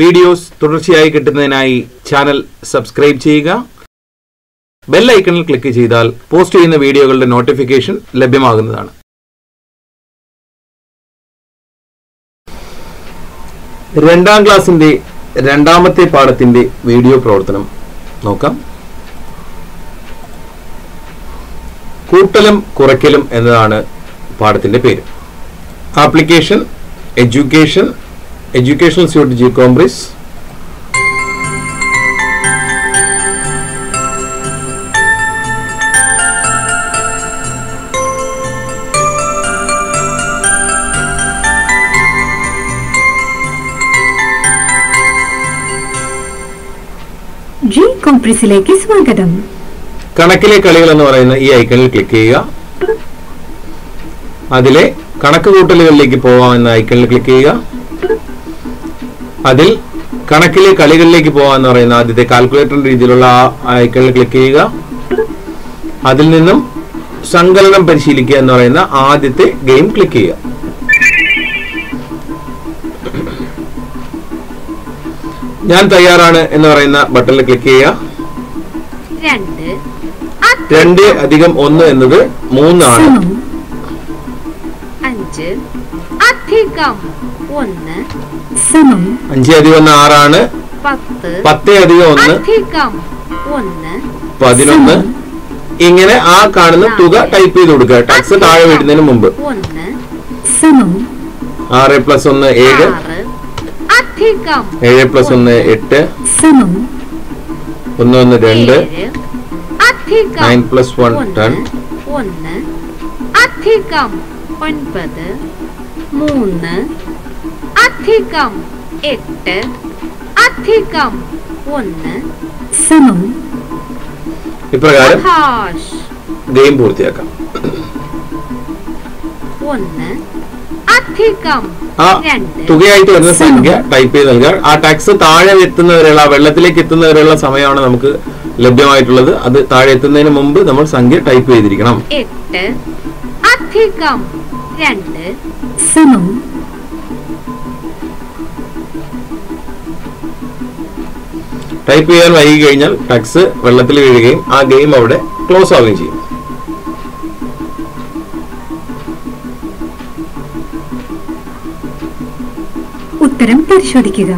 Videos തുടർച്ചയായി കിട്ടുന്നതിനായി channel subscribe ചെയ്യുക. ബെൽ ഐക്കണിൽ ക്ലിക്ക് ചെയ്താൽ പോസ്റ്റ് ചെയ്യുന്ന വീഡിയോകളുടെ നോട്ടിഫിക്കേഷൻ ലഭ്യമാകുന്നതാണ്. രണ്ടാം ക്ലാസിന്റെ രണ്ടാമത്തെ പാഠത്തിന്റെ വീഡിയോ പ്രവർത്തനം നോക്കാം. കൂട്ടലും കുറയ്ക്കലും എന്നതാണ് പാഠത്തിന്റെ പേര്. ആപ്ലിക്കേഷൻ എഡ്യൂക്കേഷൻ എഡ്യൂക്കേഷണൽ കോംബ്രിസ് ജി കോംപ്രസിലേക്ക് സ്വാഗതം. കണക്കിലെ കളികൾ എന്ന് പറയുന്ന ഈ ഐക്കണിൽ ക്ലിക്ക് ചെയ്യുക. അതിലെ കണക്ക് കൂട്ടലുകളിലേക്ക് പോവാം എന്ന ഐക്കണിൽ ക്ലിക്ക് ചെയ്യുക. അതിൽ കണക്കിലെ കളികളിലേക്ക് പോകാന്ന് പറയുന്ന ആദ്യത്തെ കാൽക്കുലേറ്റർ രീതിയിലുള്ള ആ ഐക്കണിൽ ക്ലിക്ക് ചെയ്യുക. അതിൽ നിന്നും സങ്കലനം പരിശീലിക്കുക എന്ന് പറയുന്ന ആദ്യത്തെ ഗെയിം ക്ലിക്ക് ചെയ്യുക. ഞാൻ തയ്യാറാണ് എന്ന് പറയുന്ന ബട്ടണിൽ ക്ലിക്ക് ചെയ്യുക. രണ്ട്. അധികം ഒന്ന് എന്നത് മൂന്നാണ്. അഞ്ച്. അധികം ഒന്ന്. സമം. അഞ്ച് അധികം ഒന്ന് ആറാണ്. പത്ത്. പത്ത് അധികം ഒന്ന്. അധികം ഒന്ന്. പതിനൊന്ന്. ഇങ്ങനെ ആ കാണുന്ന തുക ടൈപ്പ് ചെയ്ത് കൊടുക്കുക. ടാക്സ് താഴെ വീഴുന്നതിന് മുമ്പ്. ഒന്ന്. സമം. ആറ് പ്ലസ് ഒന്ന് ഏഴ്. അധികം ഏഴ് പ്ലസ് ഒന്ന് എട്ട്. സമം. ഒന്ന് ഒന്ന് രണ്ട്. അധികം നയൻ പ്ലസ് വൺ ഒന്ന്. ടെൻ ഒന്ന്. അധികം ഒൻപത് മൂന്ന് അധികം എട്ട് അധികം ഒന്ന്. സമം. ഇപ്രകാരം ഗെയിം പൂർത്തിയാക്കാം. ഒന്ന് അധികം ആ തുകയായിട്ട് വരുന്ന സംഖ്യ ടൈപ്പ് ചെയ്ത് നൽകുക. ആ ടാക്സ് താഴെ എത്തുന്നവരെയുള്ള ആ വെള്ളത്തിലേക്ക് എത്തുന്നവരെയുള്ള സമയമാണ് നമുക്ക് ലഭ്യമായിട്ടുള്ളത്. അത് താഴെ എത്തുന്നതിന് മുമ്പ് നമ്മൾ സംഖ്യ ടൈപ്പ് ചെയ്തിരിക്കണം. എട്ട് അധികം രണ്ട്. സമം. ടൈപ്പ് ചെയ്യാൻ വൈകി കഴിഞ്ഞാൽ ടക്സ് വെള്ളത്തിൽ വീഴുകയും ആ ഗെയിം അവിടെ ക്ലോസ് ആവുകയും ചെയ്യും. ഉത്തരം പരിശോധിക്കുക.